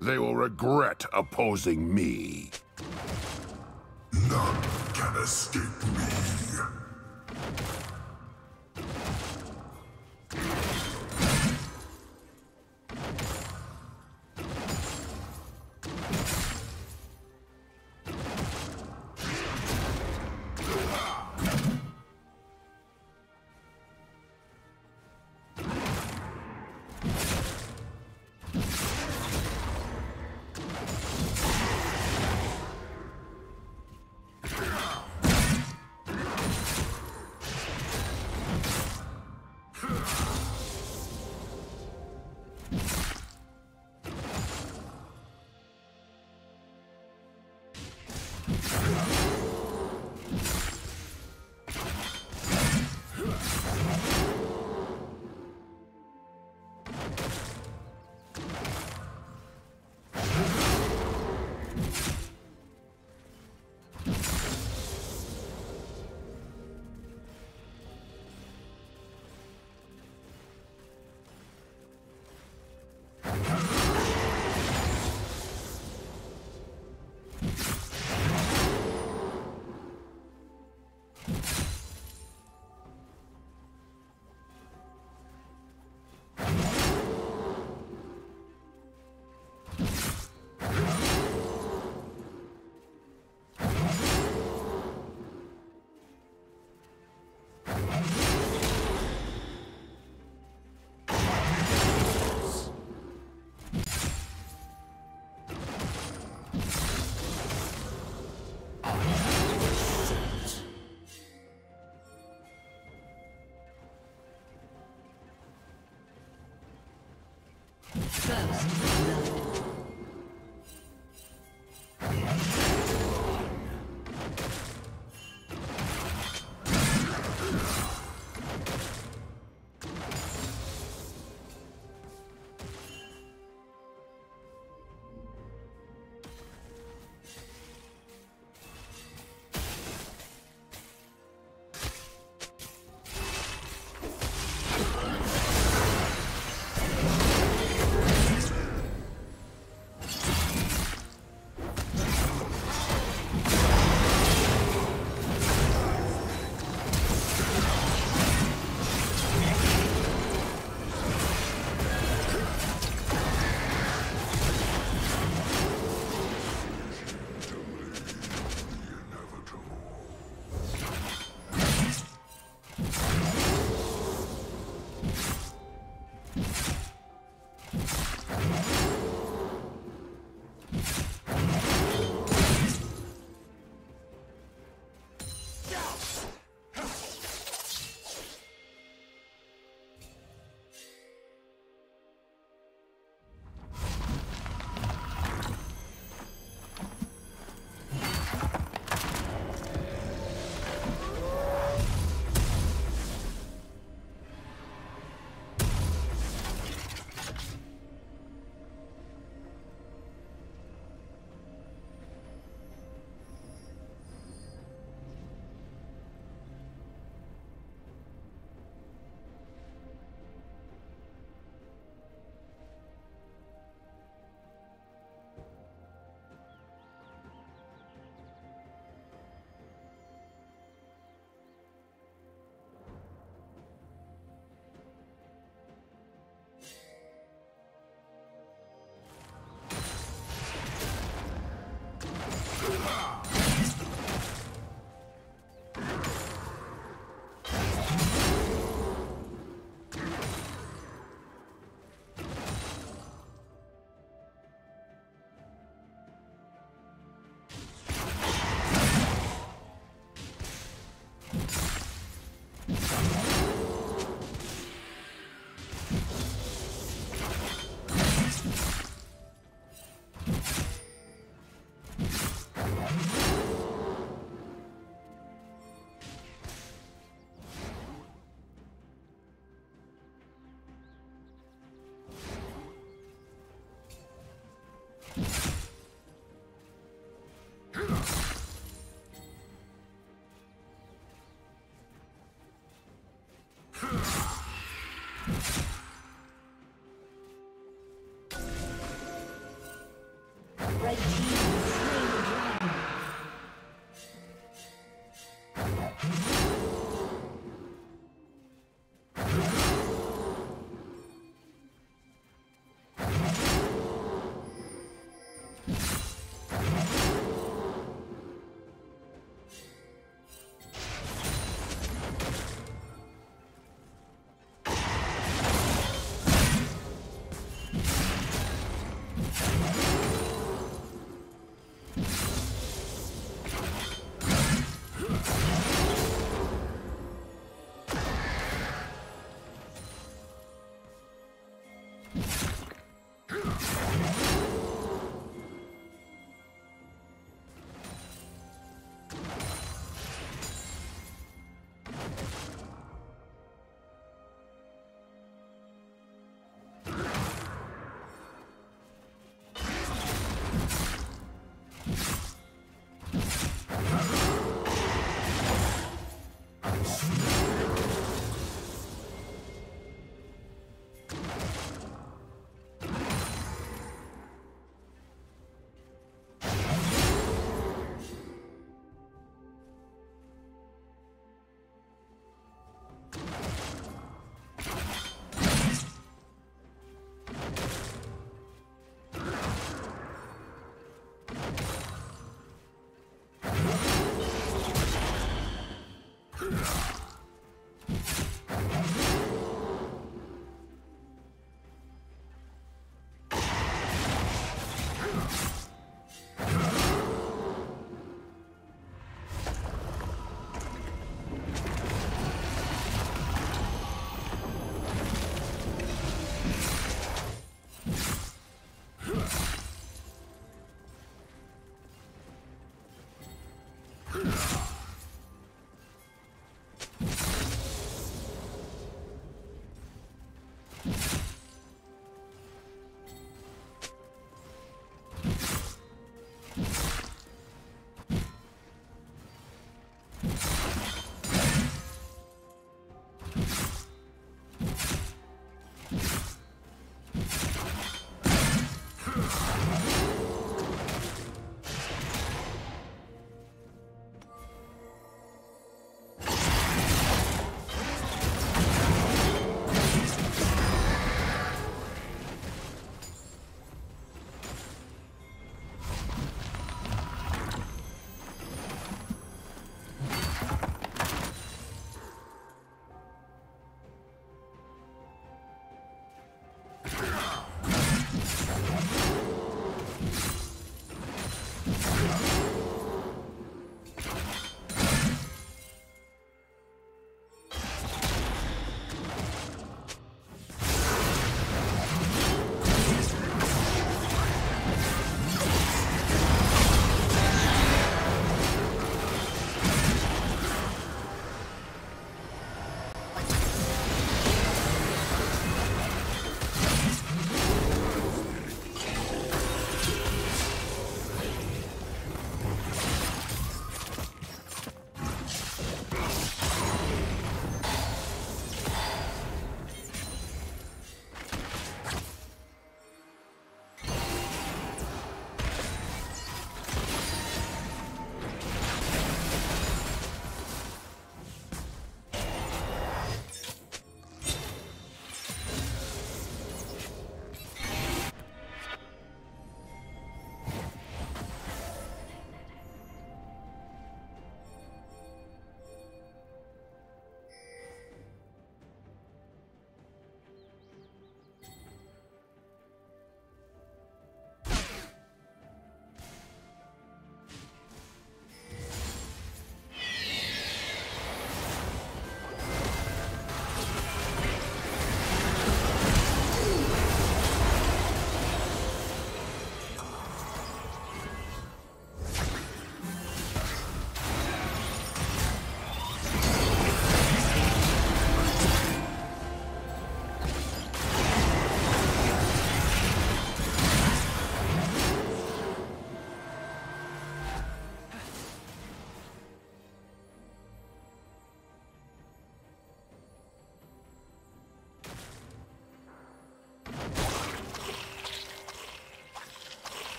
They will regret opposing me. None can escape me. yourself. Red team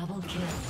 double kill.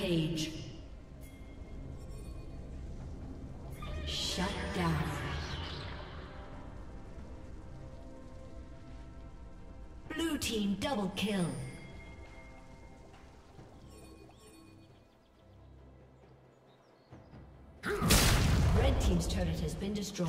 Rampage. Shut down. Blue team double kill. Red team's turret has been destroyed.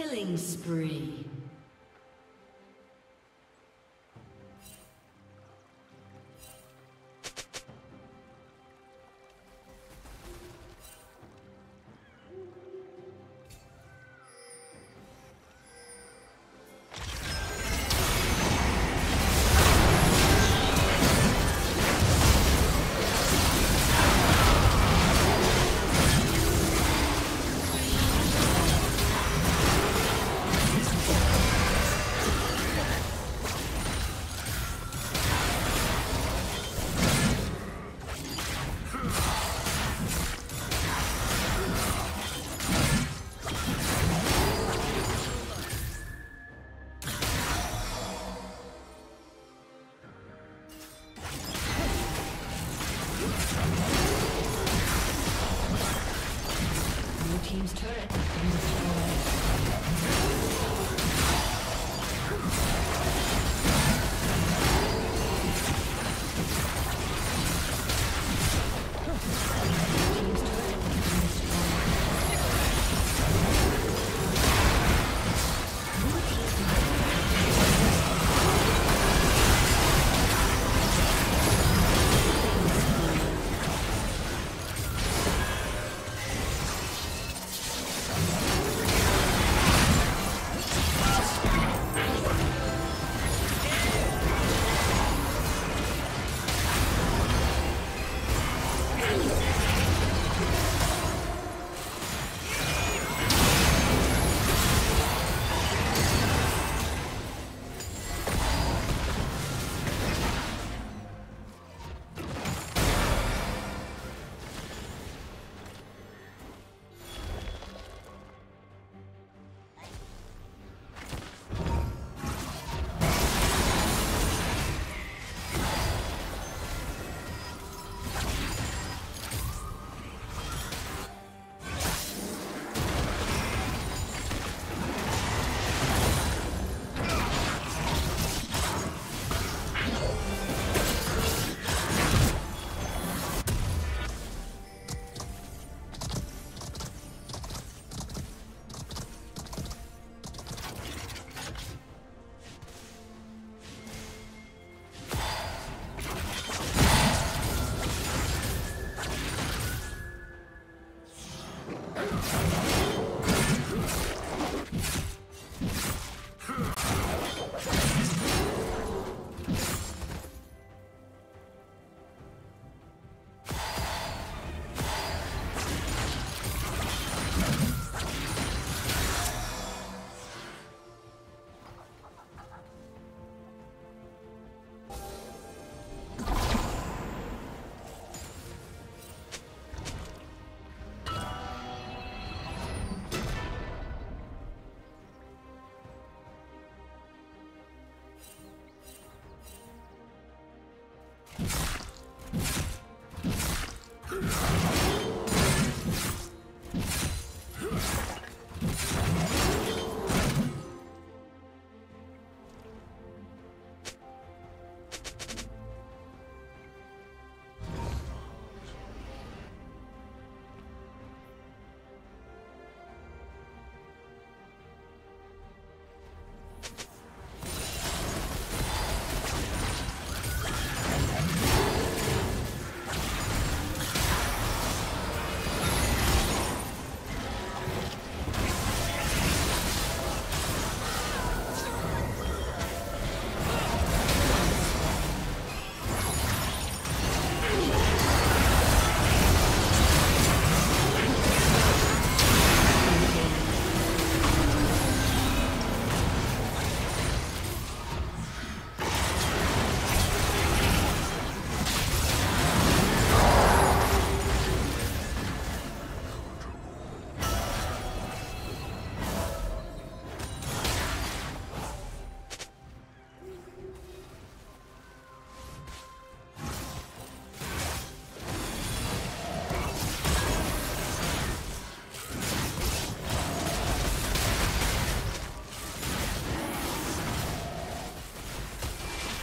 Killing spree.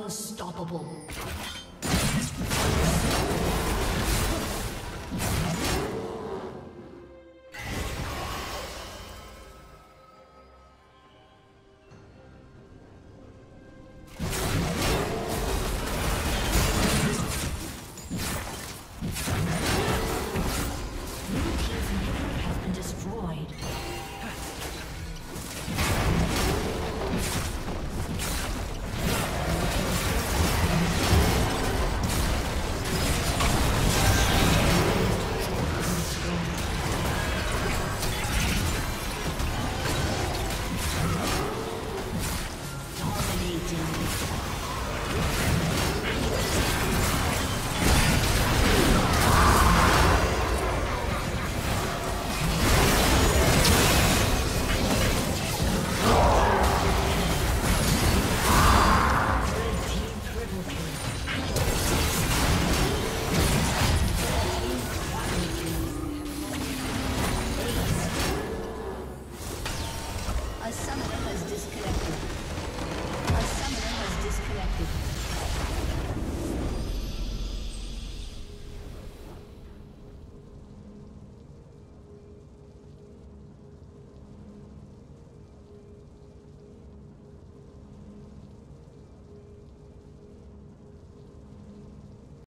Unstoppable.